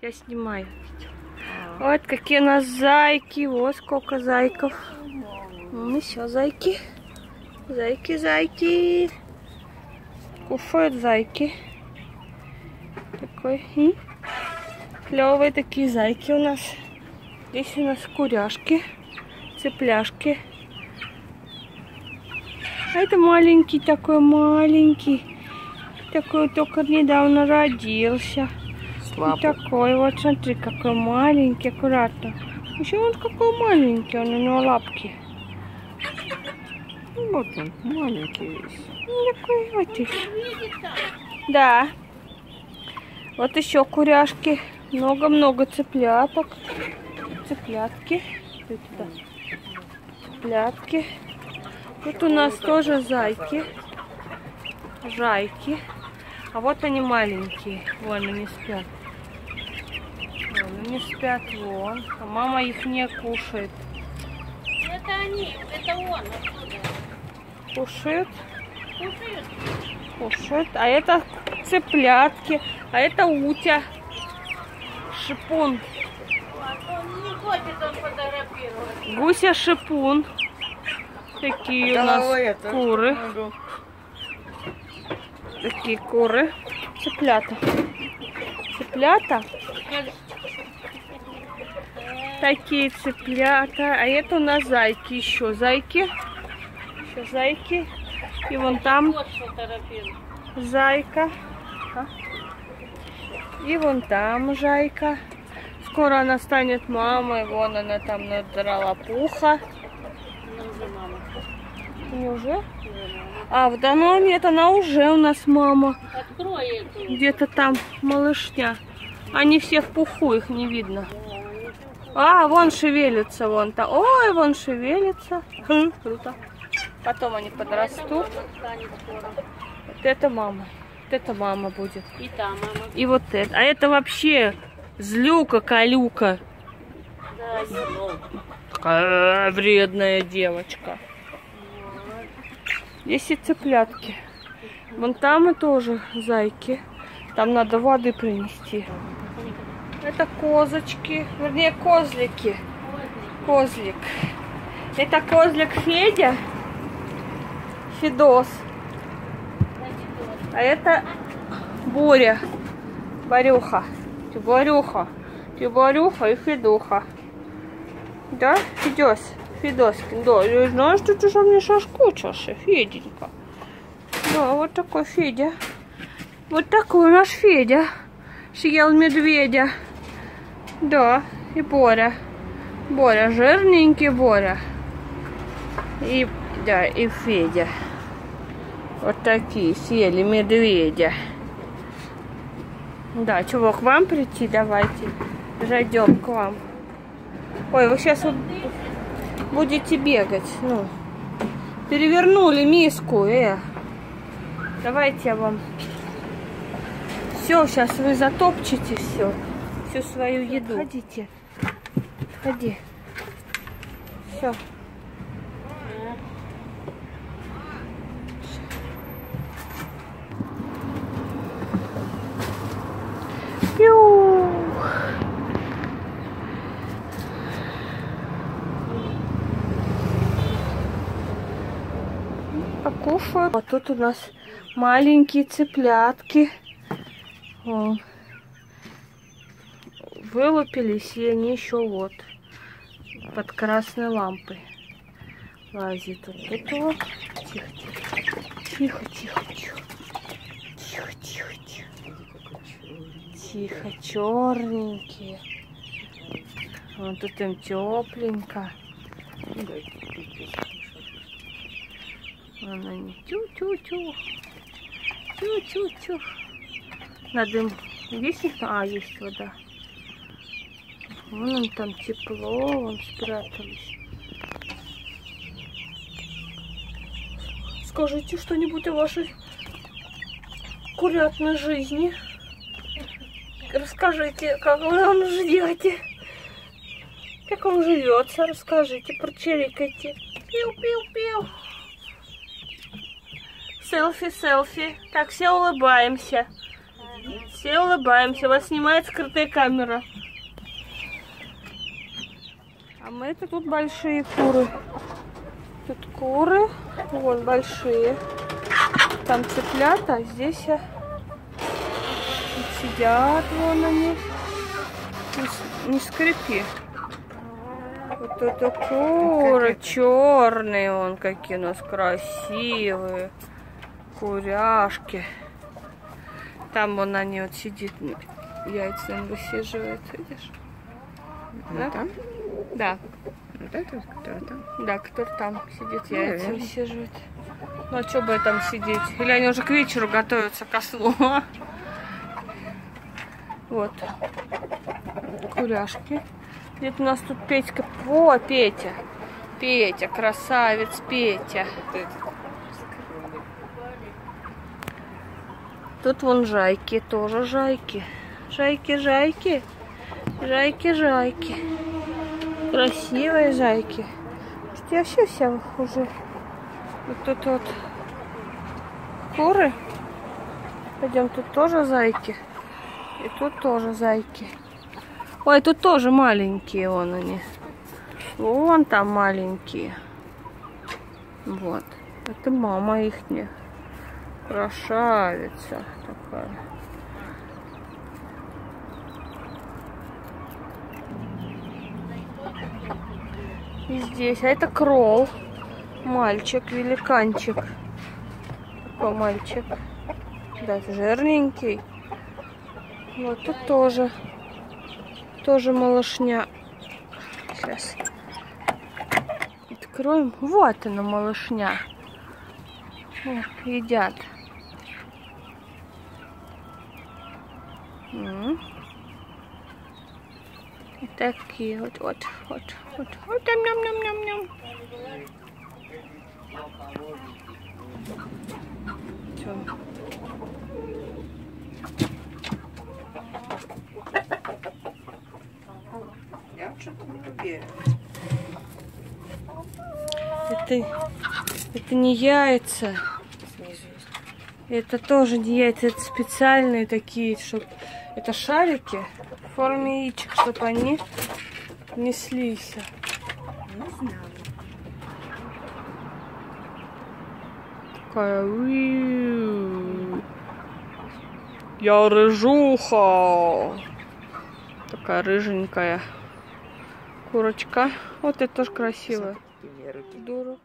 Я снимаю. Вот какие у нас зайки. Вот сколько зайков. Вон еще зайки. Зайки, зайки. Кушают зайки. Такой. И клевые такие зайки у нас. Здесь у нас куряшки, цыпляшки. А это маленький такой, маленький. Такой только недавно родился. И такой вот, смотри, какой маленький, аккуратно. Еще он какой маленький, он у него лапки. Вот он, маленький весь. Ну, Такой вот еще. Да. Вот еще куряшки. Много-много цыпляток. Цыплятки. Цыплятки. Тут у нас тоже зайки. Жайки. А вот они маленькие. Вон они спят. Они спят, вон. А мама их не кушает. Это они, это он. Кушает. Кушает. А это цыплятки. А это утя. Шипун. А он не хочет он фотографировать. Гуся шипун. Такие у нас это. куры. Могу. Такие куры. Цыплята. Цыплята. Такие цыплята. А это у нас зайки еще. Зайки. Еще зайки. И вон там зайка. И вон там зайка. Скоро она станет мамой. Вон она там надрала пуха. Не уже? А, вот она нет, она уже у нас мама. Где-то там малышня. Они все в пуху, их не видно. А, вон шевелится, вон то. Ой, вон шевелится. Хм, круто. Потом они подрастут. Вот это мама. Вот это мама будет. И та мама. И вот это. А это вообще злюка, колюка. Да. Какая вредная девочка. Есть и цыплятки. Вон там и тоже зайки. Там надо воды принести. Это козочки, вернее козлики. Козлик. Это козлик Федя. Федос. А это Боря. Борюха. Борюха. Борюха и Федуха. Да, Федос? Федоскин, да. Я знаю, что ты же мне соскучился, Феденька. Да, вот такой Федя. Вот такой наш Федя. Съел медведя. Да, и Боря. Боря, жирненький Боря. И, да, и Федя. Вот такие съели медведя. Да, чего, к вам прийти? Давайте. Зайдем к вам. Ой, вы сейчас вот будете бегать. Ну, перевернули миску, э. Давайте я вам. Все, сейчас вы затопчете все. Всю свою еду. Ходите. Ходи. Все. Покушаю. А тут у нас маленькие цыплятки. Вон. Вылупились, и они еще вот под красной лампой лазит. Вот это вот. Тихо, тихо. Тихо, тихо, тихо. Тихо, тихо, тихо. Тихо, черненькие. Вот тут им тепленько. Вон они. Тю-тю-тю. Тю-тю-тю. Надо им... Есть их? А, есть вода. Вон им там тепло, вон спрятались. Скажите что-нибудь о вашей курятной жизни. Расскажите, как вы там живете. Как вам живется, расскажите, прочирикайте. Пиу-пиу-пиу. Селфи, селфи. Так, все улыбаемся. Все улыбаемся. Вас снимает скрытая камера. А мы это тут большие куры. Тут куры. Вон большие. Там цыплята, а здесь тут сидят вон они. Не, не скрипи. Вот это куры черные, вон какие у нас красивые. Куряшки. Там вон они вот сидит, яйца им высиживает, видишь? Да? Вот там? Да, Вот это, который там? да, который там сидит, Ну, яйца наверное. высиживает. Ну а что бы там сидеть? Или они уже к вечеру готовятся ко сну? Вот. Куряшки. Где-то у нас тут Петька. О, Петя. Петя, красавец Петя. Тут вон жайки, тоже жайки. Жайки, жайки. Жайки, жайки. Красивые зайки. Что я все вся уже. Вот тут вот куры. Пойдем, тут тоже зайки. И тут тоже зайки. Ой, тут тоже маленькие вон они. Вон там маленькие. Вот. Это мама ихняя. Красавица такая. И здесь. А это кролл. Мальчик, великанчик. Такой мальчик. Да, жирненький. Вот тут тоже. Тоже малышня. Сейчас. Откроем. Вот она, малышня. О, едят. М. И такие вот, вот, вот, вот, вот, ням, ням, ням, ням, ням. Я что-то не. Это, это не яйца. Это тоже не яйца, это специальные такие, чтобы это шарики форме яичек, чтобы они неслись. Не знаю. Такая. Я рыжуха. Такая рыженькая курочка. Вот это тоже красивая. Дурак.